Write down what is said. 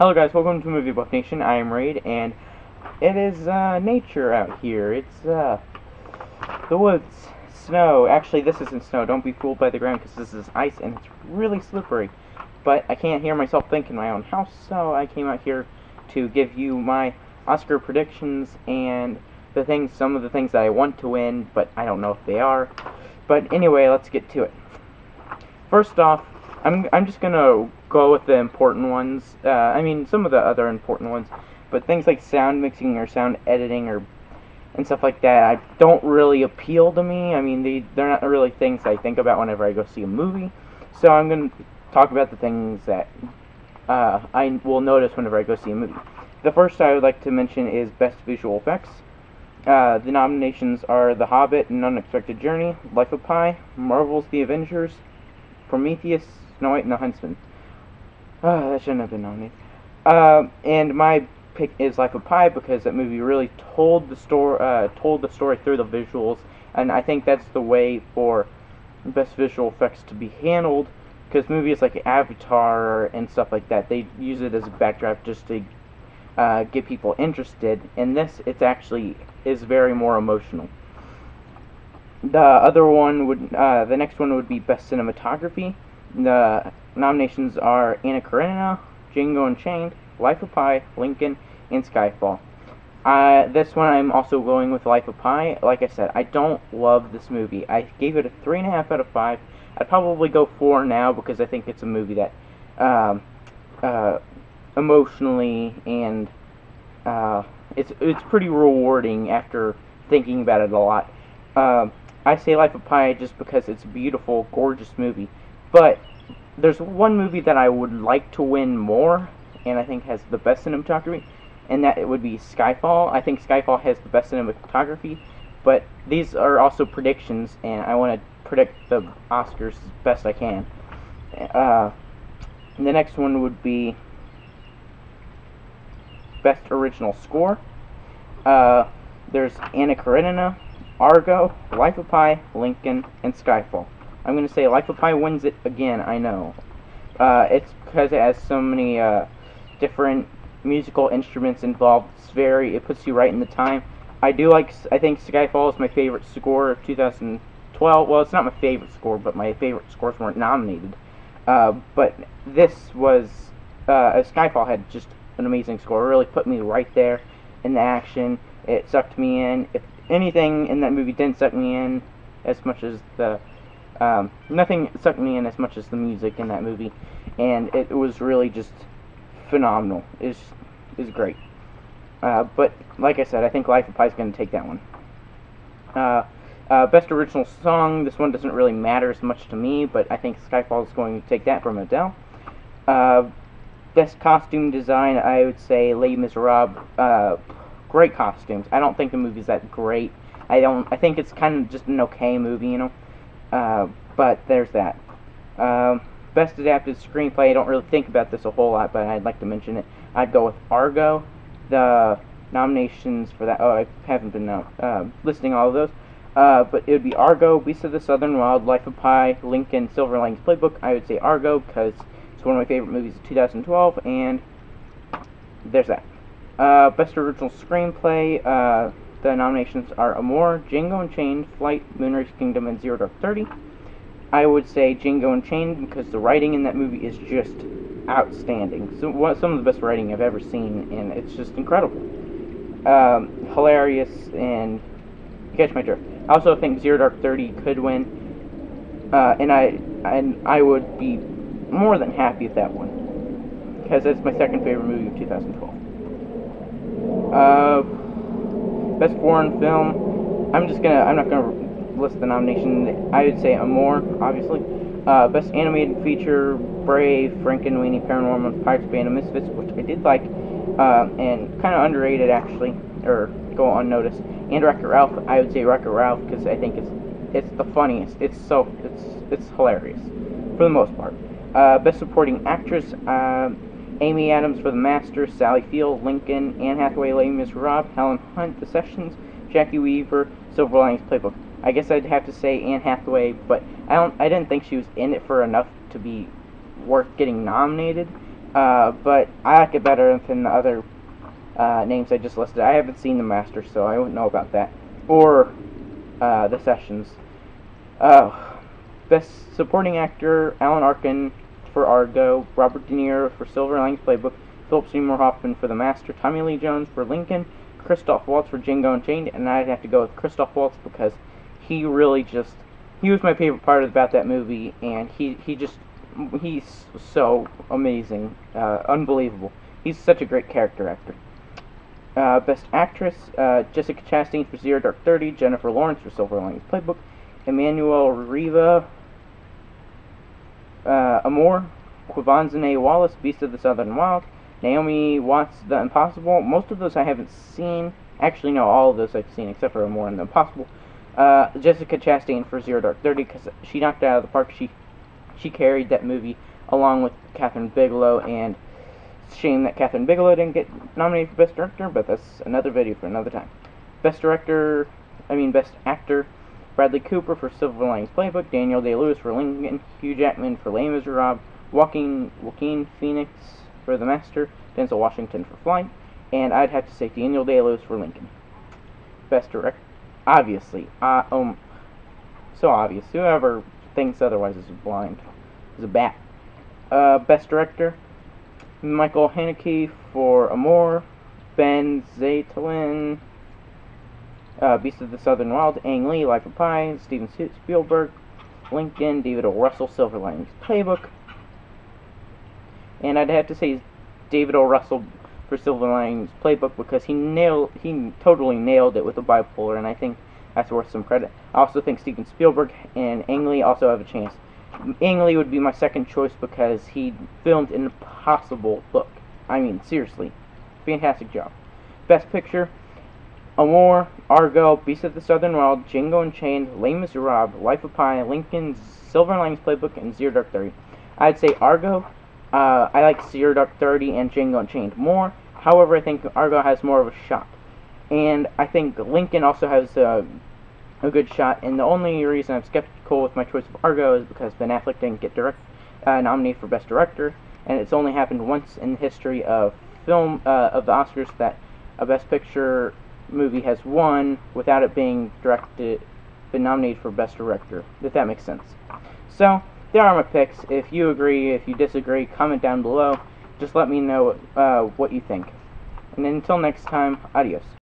Hello guys, welcome to Movie Buff Nation. I am Raid, and it is uh, nature out here. It's uh, the woods, snow. Actually, this isn't snow. Don't be fooled by the ground because this is ice and it's really slippery. But I can't hear myself think in my own house, so I came out here to give you my Oscar predictions and the things, some of the things that I want to win, but I don't know if they are. But anyway, let's get to it. First off, I'm I'm just gonna go with the important ones. Uh, I mean, some of the other important ones, but things like sound mixing or sound editing or and stuff like that, I don't really appeal to me. I mean, they they're not really things I think about whenever I go see a movie. So I'm gonna talk about the things that uh, I will notice whenever I go see a movie. The first I would like to mention is best visual effects. Uh, the nominations are The Hobbit, An Unexpected Journey, Life of Pi, Marvel's The Avengers, Prometheus, White, and the Huntsman. Oh, that shouldn't have been nominated. Uh, and my pick is Life of Pi because that movie really told the story, uh, told the story through the visuals, and I think that's the way for best visual effects to be handled. Because movies like Avatar and stuff like that, they use it as a backdrop just to uh, get people interested. In this, it's actually is very more emotional. The other one would, uh, the next one would be best cinematography. The nominations are Anna Karenina, Django Unchained, Life of Pi, Lincoln, and Skyfall. Uh, this one I'm also going with Life of Pi. Like I said, I don't love this movie. I gave it a 3.5 out of 5. I'd probably go 4 now because I think it's a movie that um, uh, emotionally and uh, it's, it's pretty rewarding after thinking about it a lot. Um, I say Life of Pi just because it's a beautiful, gorgeous movie. But there's one movie that I would like to win more, and I think has the best cinematography, and that it would be Skyfall. I think Skyfall has the best cinematography, but these are also predictions, and I want to predict the Oscars as best I can. Uh, the next one would be Best Original Score. Uh, there's Anna Karenina, Argo, Life of Pi, Lincoln, and Skyfall. I'm going to say Life of Pi wins it again, I know. Uh, it's because it has so many uh, different musical instruments involved. It's very, it puts you right in the time. I do like, I think Skyfall is my favorite score of 2012. Well, it's not my favorite score, but my favorite scores weren't nominated. Uh, but this was, uh, Skyfall had just an amazing score. It really put me right there in the action. It sucked me in. If anything in that movie didn't suck me in as much as the um, nothing sucked me in as much as the music in that movie, and it was really just phenomenal. is is great. Uh, but like I said, I think Life of Pi is going to take that one. Uh, uh, best original song. This one doesn't really matter as much to me, but I think Skyfall is going to take that from Adele. Uh, best costume design. I would say Les Miserables. Uh, great costumes. I don't think the movie's that great. I don't. I think it's kind of just an okay movie, you know. Uh, but there's that. Um, best adapted screenplay. I don't really think about this a whole lot, but I'd like to mention it. I'd go with Argo. The nominations for that. Oh, I haven't been uh, listing all of those. Uh, but it would be Argo, Beast of the Southern Wild, Life of Pi, Lincoln, Silver Linings Playbook. I would say Argo because it's one of my favorite movies of 2012, and there's that. Uh, best original screenplay. The nominations are Amour, Django Unchained, Flight, Moonrise Kingdom, and Zero Dark Thirty. I would say Django Unchained because the writing in that movie is just outstanding. So, what, some of the best writing I've ever seen, and it's just incredible. Um, hilarious, and catch my drift. I also think Zero Dark Thirty could win, uh, and I and I would be more than happy if that won because it's my second favorite movie of 2012. Uh, Best foreign film. I'm just gonna. I'm not gonna list the nomination. I would say Amour, obviously. Uh, best animated feature: Brave, Frankenweenie, Paranorman, Pirates Band of Misfits, which I did like, uh, and kind of underrated actually, or go unnoticed. And Wreck-It Ralph. I would say Wreck-It Ralph because I think it's it's the funniest. It's so it's it's hilarious for the most part. Uh, best supporting actress. Uh, Amy Adams for The Master, Sally Field, Lincoln, Anne Hathaway, Les Miserables, Helen Hunt, The Sessions, Jacki Weaver, Silver Linings Playbook. I guess I'd have to say Anne Hathaway, but I don't. I didn't think she was in it for enough to be worth getting nominated. Uh, but I like it better than the other uh, names I just listed. I haven't seen The Master, so I wouldn't know about that. Or uh, The Sessions. Uh, best Supporting Actor, Alan Arkin for Argo, Robert De Niro for Silver Linings Playbook, Philip Seymour Hoffman for The Master, Tommy Lee Jones for Lincoln, Christoph Waltz for Django Unchained, and I'd have to go with Christoph Waltz because he really just he was my favorite part about that movie, and he he just he's so amazing, uh, unbelievable. He's such a great character actor. Uh, Best Actress, uh, Jessica Chastain for Zero Dark Thirty, Jennifer Lawrence for Silver Linings Playbook, Emmanuelle Riva, uh, Amour, Quvenzhané Wallis, Beast of the Southern Wild, Naomi Watts, The Impossible. Most of those I haven't seen. Actually, no, all of those I've seen except for Amour and The Impossible. Uh, Jessica Chastain for Zero Dark Thirty because she knocked it out of the park. She she carried that movie along with Kathryn Bigelow, and shame that Kathryn Bigelow didn't get nominated for Best Director, but that's another video for another time. Best Director, I mean Best Actor, Bradley Cooper for Silver Linings Playbook, Daniel Day-Lewis for Lincoln, Hugh Jackman for Les Miserables, Joaquin, Joaquin Phoenix for The Master, Denzel Washington for Flight, and I'd have to say Daniel Day-Lewis for Lincoln. Best Director, obviously, uh, um, so obvious. Whoever thinks otherwise is blind, is a bat. Uh, Best Director, Michael Haneke for Amour, Benh Zeitlin, uh, Beast of the Southern Wild, Ang Lee, Life of Pi, Steven Spielberg, Lincoln, David O. Russell, Silver Linings Playbook, and I'd have to say David O. Russell for Silver Linings Playbook because he nailed, he totally nailed it with the bipolar, and I think that's worth some credit. I also think Steven Spielberg and Ang Lee also have a chance. Ang Lee would be my second choice because he filmed an impossible book. I mean, seriously, fantastic job. Best Picture, Amour, Argo, Beast of the Southern Wild, Django Unchained, Lame Les Miserables, Life of Pi, Lincoln, Silver Linings Playbook, and Zero Dark Thirty. I'd say Argo. Uh, I like Zero Dark Thirty and Django Unchained more. However, I think Argo has more of a shot, and I think Lincoln also has a, a good shot. And the only reason I'm skeptical with my choice of Argo is because Ben Affleck didn't get direct uh, nominated for Best Director, and it's only happened once in the history of film uh, of the Oscars that a Best Picture movie has won without it being directed, been nominated for Best Director, if that makes sense. So, there are my picks. If you agree, if you disagree, comment down below. Just let me know uh, what you think. And until next time, adios.